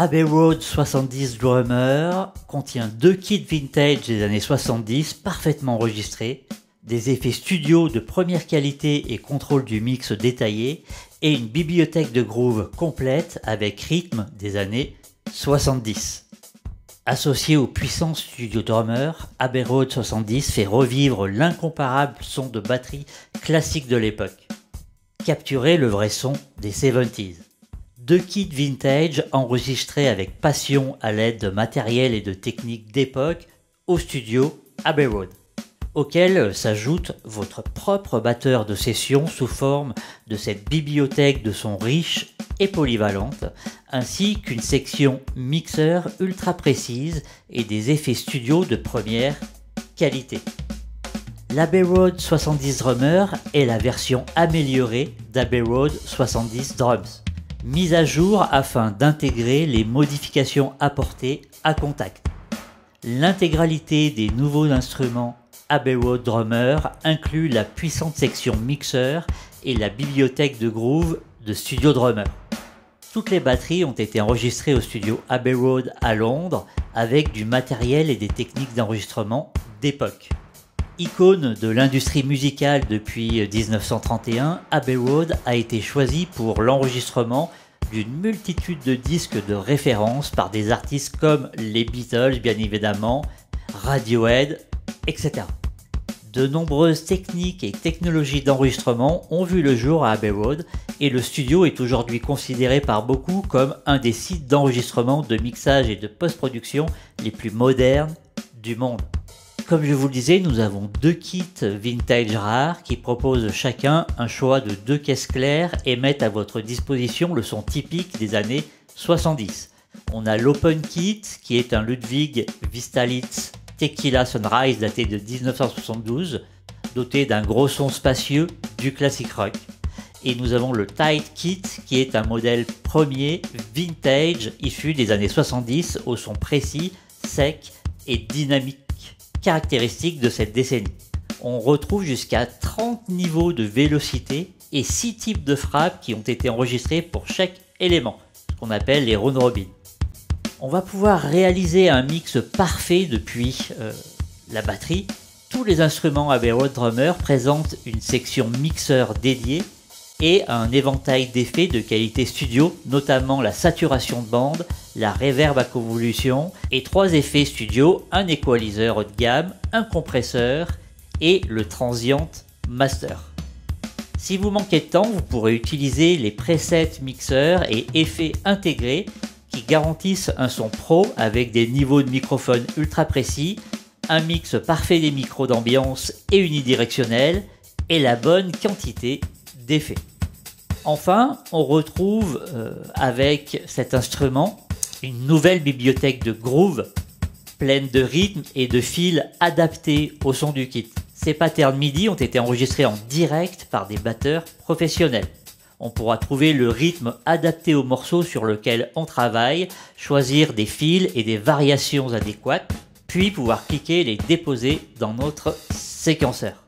Abbey Road 70 Drummer contient deux kits vintage des années 70 parfaitement enregistrés, des effets studio de première qualité et contrôle du mix détaillé, et une bibliothèque de groove complète avec rythme des années 70. Associé au puissant studio drummer, Abbey Road 70 fait revivre l'incomparable son de batterie classique de l'époque. Capturer le vrai son des 70s deux kits vintage enregistrés avec passion à l'aide de matériel et de techniques d'époque au studio Abbey Road, auquel s'ajoute votre propre batteur de session sous forme de cette bibliothèque de sons riches et polyvalente, ainsi qu'une section mixeur ultra précise et des effets studio de première qualité. L'Abbey Road 70 Drummer est la version améliorée d'Abbey Road 70 Drums mise à jour afin d'intégrer les modifications apportées à contact. L'intégralité des nouveaux instruments Abbey Road Drummer inclut la puissante section mixeur et la bibliothèque de groove de Studio Drummer. Toutes les batteries ont été enregistrées au studio Abbey Road à Londres avec du matériel et des techniques d'enregistrement d'époque. Icône de l'industrie musicale depuis 1931, Abbey Road a été choisi pour l'enregistrement d'une multitude de disques de référence par des artistes comme les Beatles bien évidemment, Radiohead, etc. De nombreuses techniques et technologies d'enregistrement ont vu le jour à Abbey Road et le studio est aujourd'hui considéré par beaucoup comme un des sites d'enregistrement, de mixage et de post-production les plus modernes du monde. Comme je vous le disais, nous avons deux kits vintage rares qui proposent chacun un choix de deux caisses claires et mettent à votre disposition le son typique des années 70. On a l'Open Kit qui est un Ludwig Vistalitz Tequila Sunrise daté de 1972, doté d'un gros son spacieux du classic rock. Et nous avons le Tight Kit qui est un modèle premier vintage issu des années 70 au son précis, sec et dynamique caractéristiques de cette décennie. On retrouve jusqu'à 30 niveaux de vélocité et 6 types de frappes qui ont été enregistrés pour chaque élément, ce qu'on appelle les round robin. On va pouvoir réaliser un mix parfait depuis euh, la batterie. Tous les instruments Abbey Road Drummer présentent une section mixeur dédiée et un éventail d'effets de qualité studio, notamment la saturation de bande, la reverb à convolution et trois effets studio, un équaliseur haut de gamme, un compresseur et le transient master. Si vous manquez de temps, vous pourrez utiliser les presets mixeurs et effets intégrés qui garantissent un son pro avec des niveaux de microphone ultra précis, un mix parfait des micros d'ambiance et unidirectionnel et la bonne quantité d'effets. Enfin, on retrouve euh, avec cet instrument une nouvelle bibliothèque de groove pleine de rythmes et de fils adaptés au son du kit. Ces patterns MIDI ont été enregistrés en direct par des batteurs professionnels. On pourra trouver le rythme adapté au morceau sur lequel on travaille, choisir des fils et des variations adéquates, puis pouvoir cliquer et les déposer dans notre séquenceur.